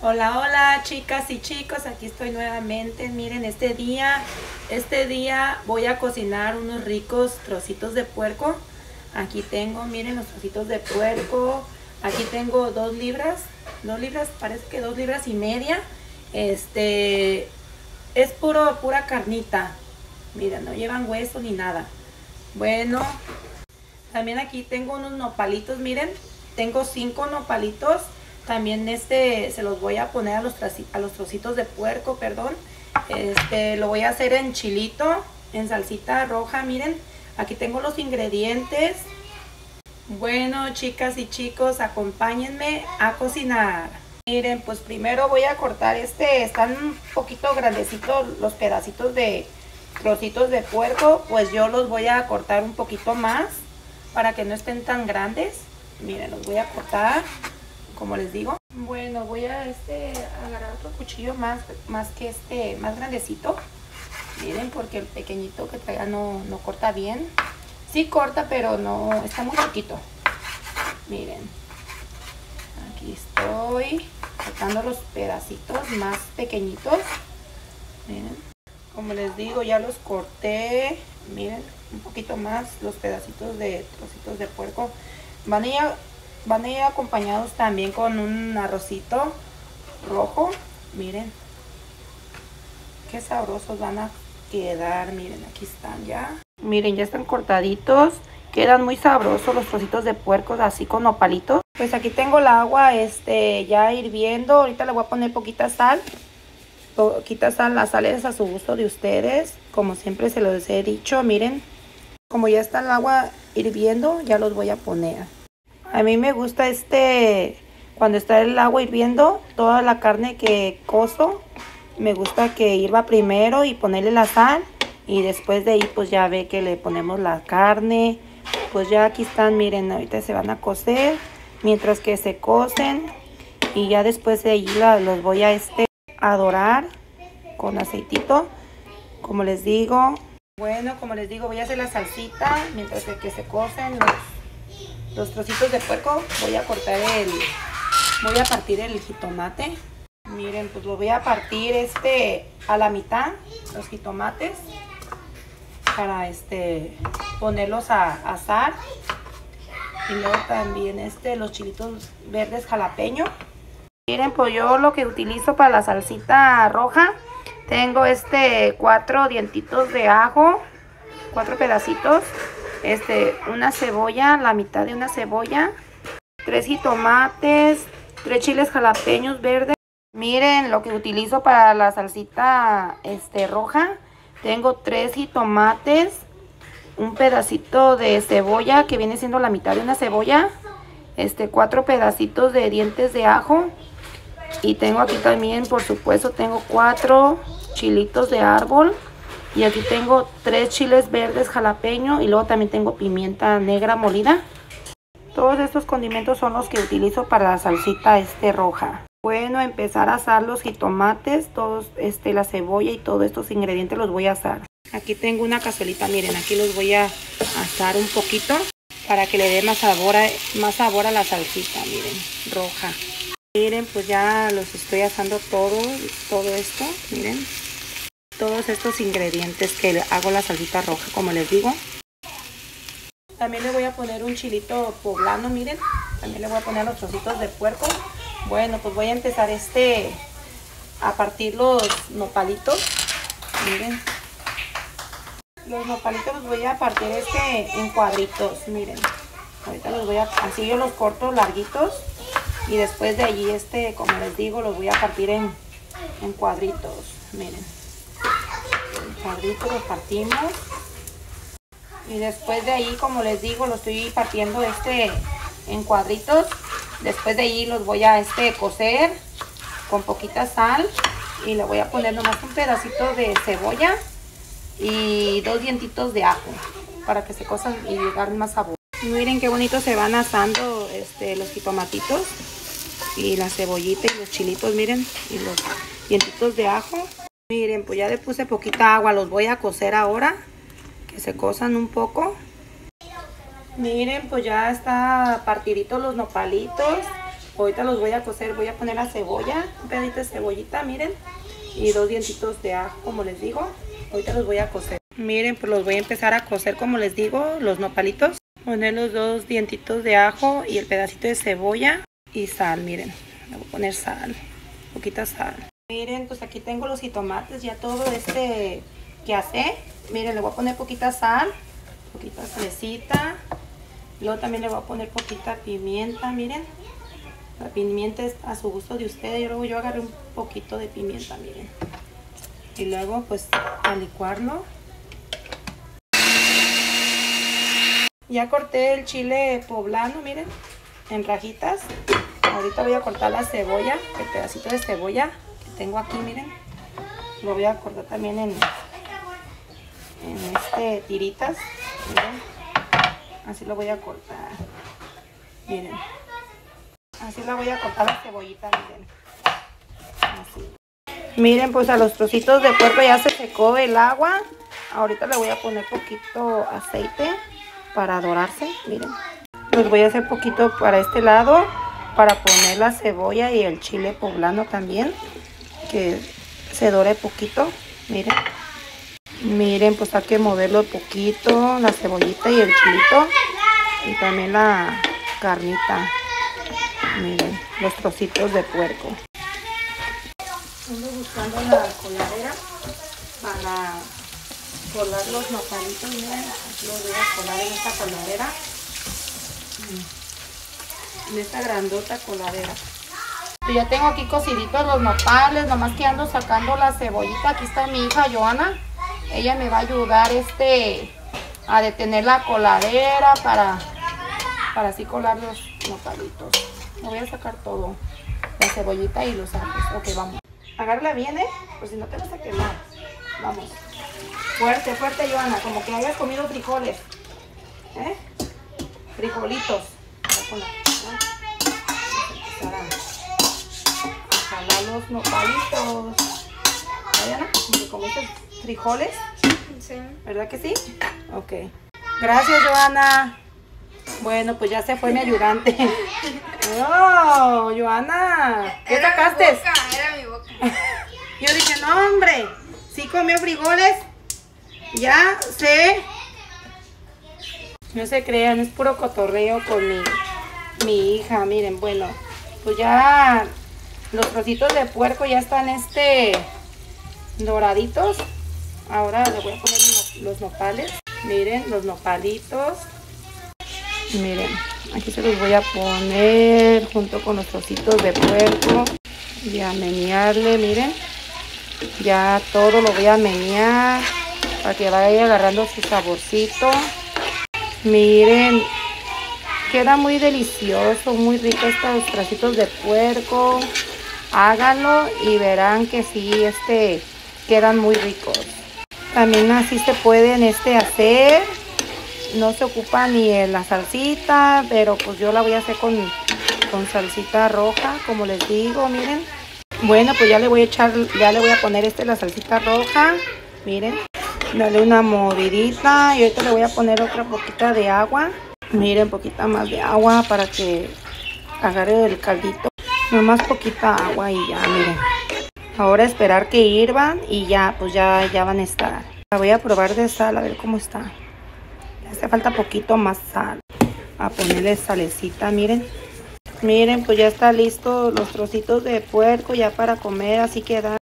Hola, hola chicas y chicos, aquí estoy nuevamente. Miren, este día, este día voy a cocinar unos ricos trocitos de puerco. Aquí tengo, miren los trocitos de puerco. Aquí tengo dos libras, dos libras, parece que dos libras y media. Este, es puro, pura carnita. Miren, no llevan hueso ni nada. Bueno, también aquí tengo unos nopalitos, miren. Tengo cinco nopalitos. También este se los voy a poner a los, a los trocitos de puerco, perdón. Este lo voy a hacer en chilito, en salsita roja, miren. Aquí tengo los ingredientes. Bueno, chicas y chicos, acompáñenme a cocinar. Miren, pues primero voy a cortar este, están un poquito grandecitos los pedacitos de trocitos de puerco, pues yo los voy a cortar un poquito más para que no estén tan grandes. Miren, los voy a cortar, como les digo. Bueno, voy a este agarrar otro cuchillo más, más que este, más grandecito. Miren, porque el pequeñito que traiga no, no corta bien. Sí corta, pero no, está muy chiquito. Miren. Aquí estoy cortando los pedacitos más pequeñitos. Miren. Como les digo, ya los corté. Miren, un poquito más los pedacitos de trocitos de puerco. Van a van a ir acompañados también con un arrocito rojo. Miren. Qué sabrosos van a quedar. Miren, aquí están ya. Miren, ya están cortaditos. Quedan muy sabrosos los trocitos de puerco así con nopalitos. Pues aquí tengo el agua este, ya hirviendo. Ahorita le voy a poner poquita sal. Poquita sal, la sal es a su gusto de ustedes. Como siempre se los he dicho, miren. Como ya está el agua hirviendo, ya los voy a poner. A mí me gusta este, cuando está el agua hirviendo, toda la carne que cozo, me gusta que hirva primero y ponerle la sal. Y después de ahí pues ya ve que le ponemos la carne. Pues ya aquí están, miren, ahorita se van a cocer. Mientras que se cocen. Y ya después de ahí los voy a este, adorar con aceitito. Como les digo, bueno, como les digo, voy a hacer la salsita mientras que, se cocen los, los, trocitos de puerco. Voy a cortar el, voy a partir el jitomate. Miren, pues lo voy a partir este a la mitad, los jitomates, para este ponerlos a, asar. Y luego también este, los chilitos verdes jalapeño. Miren, pues yo lo que utilizo para la salsita roja tengo este cuatro dientitos de ajo, cuatro pedacitos, este una cebolla, la mitad de una cebolla, tres jitomates, tres chiles jalapeños verdes. Miren lo que utilizo para la salsita este roja. Tengo tres jitomates, un pedacito de cebolla que viene siendo la mitad de una cebolla, este cuatro pedacitos de dientes de ajo y tengo aquí también por supuesto tengo cuatro chilitos de árbol. Y aquí tengo tres chiles verdes jalapeño y luego también tengo pimienta negra molida. Todos estos condimentos son los que utilizo para la salsita este roja. Bueno, empezar a asar los jitomates, todos este, la cebolla y todos estos ingredientes los voy a asar. Aquí tengo una cazuelita, miren, aquí los voy a asar un poquito para que le dé más sabor a, más sabor a la salsita, miren, roja. Miren, pues ya los estoy asando todo, todo esto, miren todos estos ingredientes que hago la salsita roja, como les digo. También le voy a poner un chilito poblano, miren. También le voy a poner los trocitos de puerco. Bueno, pues voy a empezar este a partir los nopalitos. Miren. Los nopalitos los voy a partir este en cuadritos, miren. Ahorita los voy a, así yo los corto larguitos. Y después de allí este, como les digo, los voy a partir en, en cuadritos, miren cuadrito lo partimos. Y después de ahí como les digo lo estoy partiendo este en cuadritos. Después de ahí los voy a este cocer con poquita sal. Y le voy a poner nomás un pedacito de cebolla y dos dientitos de ajo para que se cosan y llegar más sabor. Miren qué bonito se van asando este, los jitomatitos y la cebollita y los chilitos miren y los dientitos de ajo Miren, pues ya le puse poquita agua, los voy a cocer ahora, que se cosan un poco. Miren, pues ya está partidito los nopalitos. Ahorita los voy a cocer, voy a poner la cebolla, un pedacito de cebollita, miren. Y dos dientitos de ajo, como les digo. Ahorita los voy a cocer. Miren, pues los voy a empezar a cocer, como les digo, los nopalitos. Poner los dos dientitos de ajo y el pedacito de cebolla y sal, miren. Le voy a poner sal, poquita sal. Miren, pues aquí tengo los jitomates, ya todo este que hace. Miren, le voy a poner poquita sal, poquita salecita. Luego también le voy a poner poquita pimienta, miren. La pimienta es a su gusto de ustedes. Yo luego yo agarré un poquito de pimienta, miren. Y luego pues a licuarlo. Ya corté el chile poblano, miren, en rajitas. Ahorita voy a cortar la cebolla, el pedacito de cebolla tengo aquí, miren. Lo voy a cortar también en, en este tiritas. Así lo voy a cortar. Miren. Así la voy a cortar la cebollita, miren. Así. Miren, pues a los trocitos de puerco ya se secó el agua. Ahorita le voy a poner poquito aceite para dorarse, miren. Los voy a hacer poquito para este lado para poner la cebolla y el chile poblano también. Que se dore poquito, miren. Miren, pues hay que moverlo poquito, la cebollita y el chilito. Y también la carnita. Miren, los trocitos de puerco. Ando buscando la coladera para colar los nopalitos. Miren, aquí los voy a colar en esta coladera. En esta grandota coladera. Ya tengo aquí cociditos los nopales, nomás que ando sacando la cebollita. Aquí está mi hija Joana. Ella me va a ayudar este a detener la coladera para, para así colar los nopalitos. Me voy a sacar todo. La cebollita y los ajos. Ok, vamos. Agárrala bien, ¿eh? Pues si no te vas a quemar. Vamos. Fuerte, fuerte, Joana. Como que hayas comido frijoles. ¿Eh? Frijolitos. Los nopalitos. Que comiste frijoles. Sí. ¿Verdad que sí? Ok. Gracias, Joana. Bueno, pues ya se fue mi ayudante. ¡Oh, Joana! ¿Qué Era mi sacaste? boca, era mi boca. Yo dije, no, hombre. ¿Sí comió frijoles? Ya sé. No se crean, es puro cotorreo con mi, mi hija. Miren, bueno, pues ya los trocitos de puerco ya están este doraditos. Ahora le voy a poner los, nopales. Miren, los nopalitos. Miren, aquí se los voy a poner junto con los trocitos de puerco. Y a menearle, miren. Ya todo lo voy a menear para que vaya agarrando su saborcito. Miren, queda muy delicioso, muy rico estos trocitos de puerco. Háganlo y verán que sí, este, quedan muy ricos. También así se pueden este hacer. No se ocupa ni en la salsita, pero pues yo la voy a hacer con, con salsita roja, como les digo, miren. Bueno, pues ya le voy a echar, ya le voy a poner este la salsita roja. Miren, dale una movidita y ahorita le voy a poner otra poquita de agua. Miren, poquita más de agua para que agarre el caldito. Nomás poquita agua y ya, miren. Ahora esperar que hirvan y ya, pues ya, ya van a estar. La voy a probar de sal, a ver cómo está. Hace falta poquito más sal. A ponerle salecita, miren. Miren, pues ya está listo los trocitos de puerco ya para comer, así quedan.